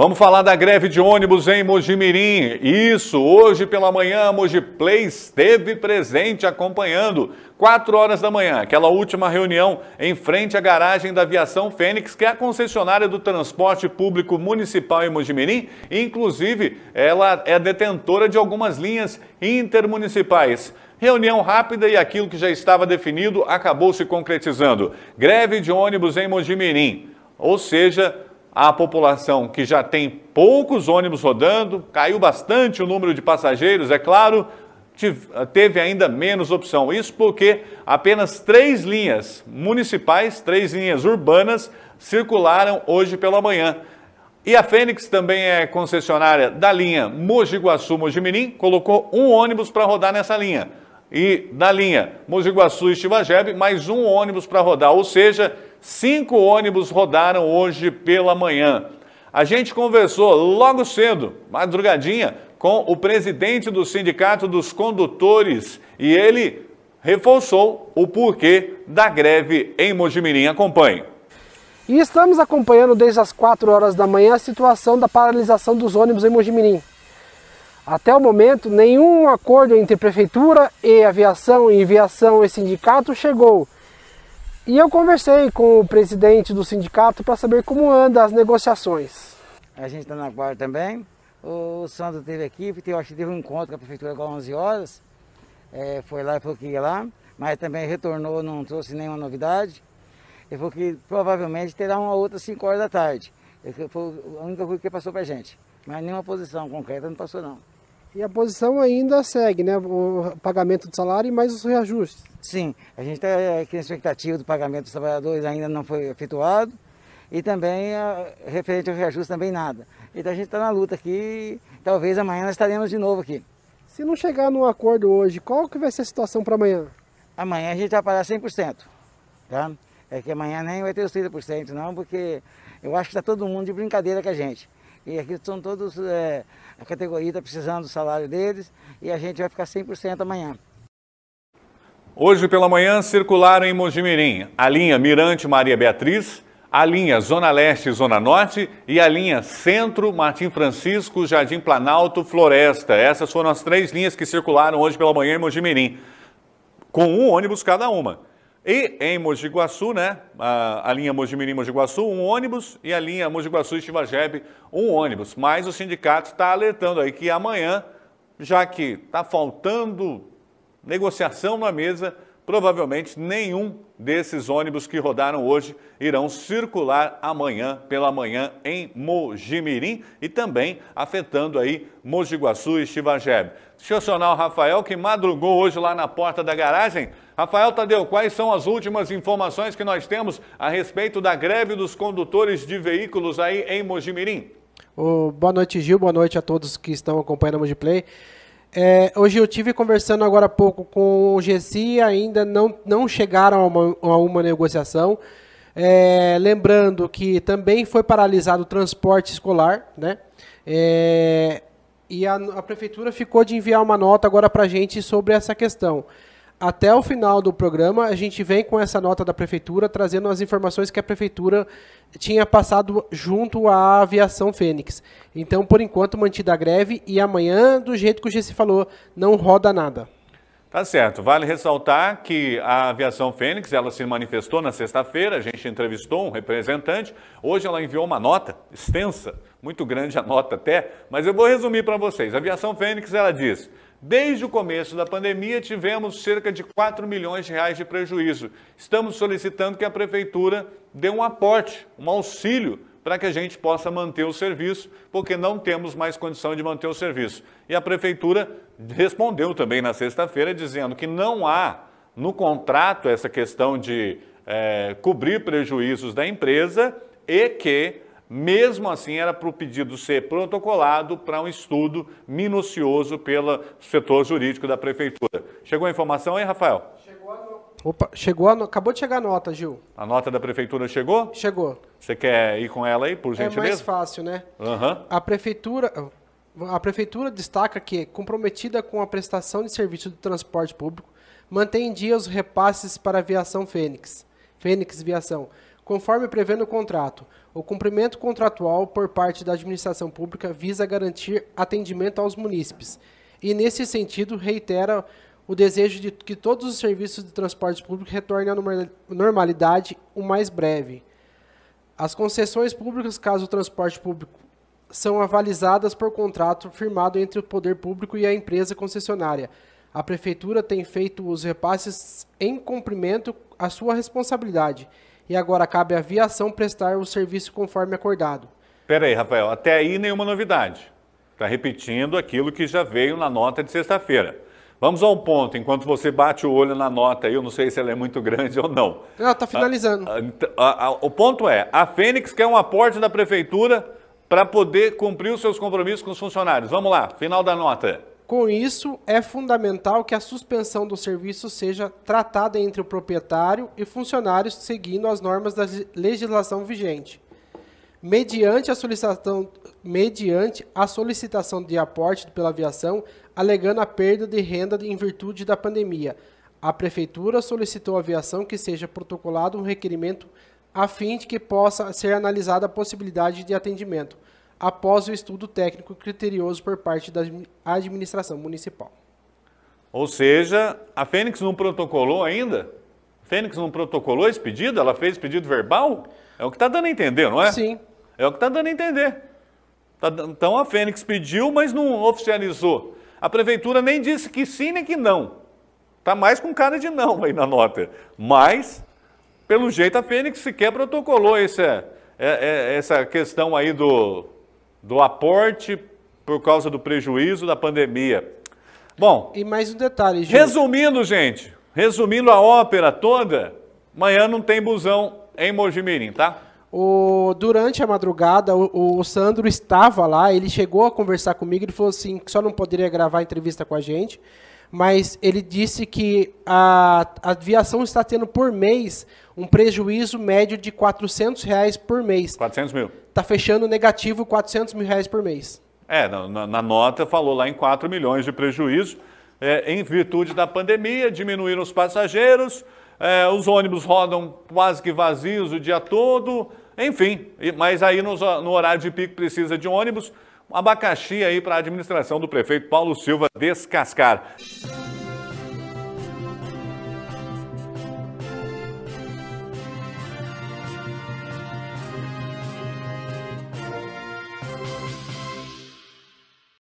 Vamos falar da greve de ônibus em Mojimirim. Isso, hoje pela manhã a Mojiplay esteve presente acompanhando. 4 horas da manhã, aquela última reunião em frente à garagem da Aviação Fênix, que é a concessionária do transporte público municipal em Mojimirim. Inclusive, ela é detentora de algumas linhas intermunicipais. Reunião rápida e aquilo que já estava definido acabou se concretizando. Greve de ônibus em Mojimirim. Ou seja, a população que já tem poucos ônibus rodando, caiu bastante o número de passageiros, é claro, teve ainda menos opção. Isso porque apenas três linhas municipais, três linhas urbanas, circularam hoje pela manhã. E a Fênix também é concessionária da linha Mogi Guaçu-Mojimirim, colocou um ônibus para rodar nessa linha. E da linha Mogi Guaçu-Estivajebe, mais um ônibus para rodar, ou seja, Cinco ônibus rodaram hoje pela manhã. A gente conversou logo cedo, madrugadinha, com o presidente do Sindicato dos Condutores e ele reforçou o porquê da greve em Mojimirim. Acompanhe. E estamos acompanhando desde as 4 horas da manhã a situação da paralisação dos ônibus em Mojimirim. Até o momento, nenhum acordo entre prefeitura e aviação, e aviação e sindicato chegou. E eu conversei com o presidente do sindicato para saber como andam as negociações. A gente está na guarda também. O Sandro teve aqui, eu acho que teve um encontro com a prefeitura agora 11 horas. É, foi lá e falou que ia lá, mas também retornou, não trouxe nenhuma novidade. Ele falou que provavelmente terá uma outra 5 horas da tarde. Foi a única coisa que passou para a gente. Mas nenhuma posição concreta não passou não. E a posição ainda segue, né? O pagamento do salário e mais os reajustes. Sim, a gente está aqui na expectativa do pagamento dos trabalhadores ainda não foi efetuado e também referente ao reajuste também nada. Então a gente está na luta aqui talvez amanhã nós estaremos de novo aqui. Se não chegar num acordo hoje, qual que vai ser a situação para amanhã? Amanhã a gente vai parar 100%, tá? É que amanhã nem vai ter os 30% não, porque eu acho que está todo mundo de brincadeira com a gente. E aqui são todos, é, a categoria está precisando do salário deles e a gente vai ficar 100% amanhã. Hoje pela manhã circularam em Mojimirim a linha Mirante Maria Beatriz, a linha Zona Leste Zona Norte e a linha Centro Martim Francisco Jardim Planalto Floresta. Essas foram as três linhas que circularam hoje pela manhã em Mojimirim, com um ônibus cada uma. E em Mogi Guaçu, né, a, a linha Mojimirim Mogi Guaçu, um ônibus e a linha Mogi Guaçu Estivajebe, um ônibus. Mas o sindicato está alertando aí que amanhã, já que está faltando negociação na mesa, provavelmente nenhum desses ônibus que rodaram hoje irão circular amanhã pela manhã em Mojimirim e também afetando aí Mogi Guaçu e acionar o Rafael que madrugou hoje lá na porta da garagem. Rafael Tadeu, quais são as últimas informações que nós temos a respeito da greve dos condutores de veículos aí em Mojimirim? Oh, boa noite, Gil. Boa noite a todos que estão acompanhando a Mojiplay. É, hoje eu tive conversando agora há pouco com o Gessi, ainda não, não chegaram a uma, a uma negociação. É, lembrando que também foi paralisado o transporte escolar, né? É, e a, a prefeitura ficou de enviar uma nota agora para a gente sobre essa questão até o final do programa, a gente vem com essa nota da prefeitura, trazendo as informações que a prefeitura tinha passado junto à aviação Fênix. Então, por enquanto, mantida a greve e amanhã, do jeito que o Gessi falou, não roda nada. Tá certo. Vale ressaltar que a aviação Fênix, ela se manifestou na sexta-feira, a gente entrevistou um representante. Hoje ela enviou uma nota extensa, muito grande a nota até, mas eu vou resumir para vocês. A aviação Fênix, ela diz: Desde o começo da pandemia, tivemos cerca de 4 milhões de reais de prejuízo. Estamos solicitando que a prefeitura dê um aporte, um auxílio, para que a gente possa manter o serviço, porque não temos mais condição de manter o serviço. E a prefeitura respondeu também na sexta-feira, dizendo que não há no contrato essa questão de é, cobrir prejuízos da empresa e que mesmo assim, era para o pedido ser protocolado para um estudo minucioso pelo setor jurídico da prefeitura. Chegou a informação aí, Rafael? Chegou a no... Opa, chegou a no... acabou de chegar a nota, Gil. A nota da prefeitura chegou? Chegou. Você quer ir com ela aí, por gentileza? É mais fácil, né? Uhum. A prefeitura... A prefeitura destaca que, comprometida com a prestação de serviço de transporte público, mantém em dia os repasses para a aviação Fênix, Fênix Viação, conforme prevê no contrato. O cumprimento contratual por parte da administração pública visa garantir atendimento aos munícipes e, nesse sentido, reitera o desejo de que todos os serviços de transporte público retornem à normalidade o mais breve. As concessões públicas, caso o transporte público, são avalizadas por contrato firmado entre o poder público e a empresa concessionária. A prefeitura tem feito os repasses em cumprimento à sua responsabilidade e agora cabe à aviação prestar o serviço conforme acordado. Espera aí, Rafael, até aí nenhuma novidade. Está repetindo aquilo que já veio na nota de sexta-feira. Vamos ao ponto, enquanto você bate o olho na nota, eu não sei se ela é muito grande ou não. Não, está finalizando. A, a, a, o ponto é, a Fênix quer um aporte da prefeitura para poder cumprir os seus compromissos com os funcionários. Vamos lá, final da nota. Com isso, é fundamental que a suspensão do serviço seja tratada entre o proprietário e funcionários seguindo as normas da legislação vigente. Mediante a solicitação, mediante a solicitação de aporte pela aviação, alegando a perda de renda em virtude da pandemia, a prefeitura solicitou à aviação que seja protocolado um requerimento a fim de que possa ser analisada a possibilidade de atendimento após o estudo técnico criterioso por parte da administração municipal. Ou seja, a Fênix não protocolou ainda? A Fênix não protocolou esse pedido? Ela fez pedido verbal? É o que está dando a entender, não é? Sim. É o que está dando a entender. Tá então a Fênix pediu, mas não oficializou. A prefeitura nem disse que sim nem que não. Está mais com cara de não aí na nota. Mas, pelo jeito, a Fênix sequer protocolou essa, é, é, essa questão aí do, do aporte por causa do prejuízo da pandemia. Bom. E mais um detalhe, gente. Resumindo, gente, resumindo a ópera toda, amanhã não tem busão em Mojimirim, tá? O, durante a madrugada, o, o, Sandro estava lá, ele chegou a conversar comigo, ele falou assim que só não poderia gravar a entrevista com a gente, mas ele disse que a, a aviação está tendo por mês um prejuízo médio de 400 reais por mês. 400 mil. Está fechando negativo 400 mil reais por mês. É, na, na nota falou lá em 4 milhões de prejuízo, é, em virtude da pandemia, diminuíram os passageiros, é, os ônibus rodam quase que vazios o dia todo, enfim, mas aí no, no horário de pico precisa de ônibus, abacaxi aí para a administração do prefeito Paulo Silva descascar.